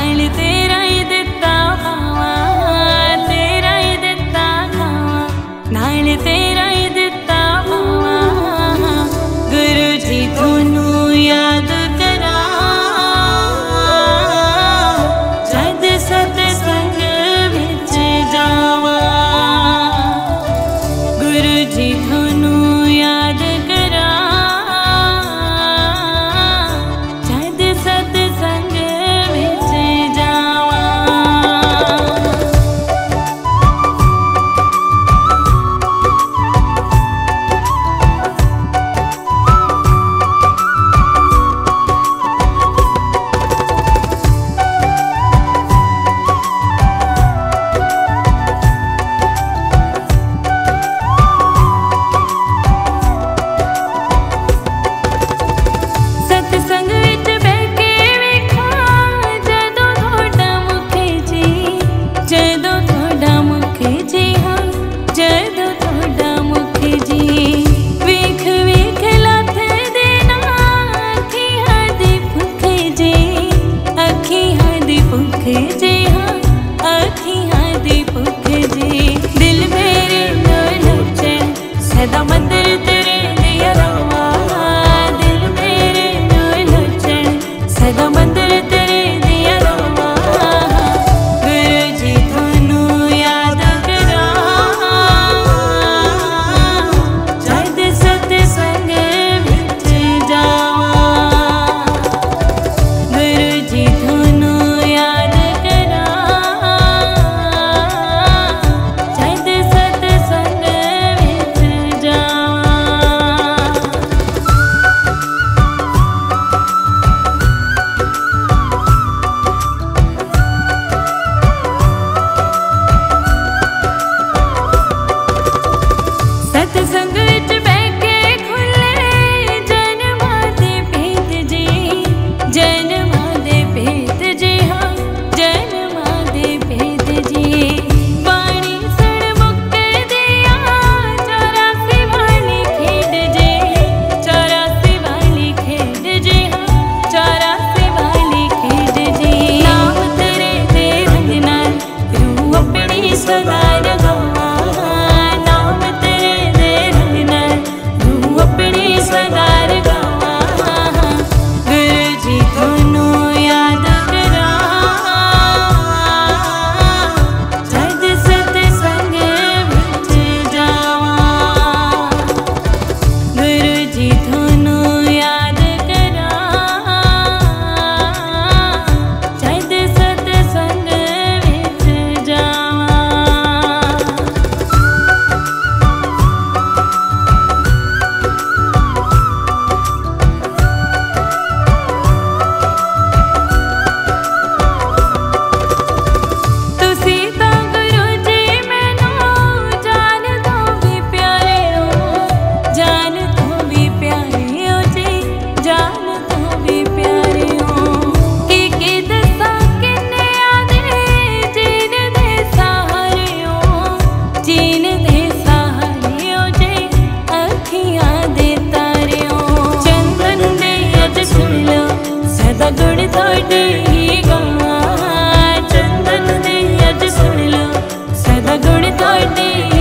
ਹਾਲ ਤੇਰਾ ਹੀ ਦਿੱਤਾ ਪਾਵਾਂ गा चन्दन दे अद्य सु सदा गुडी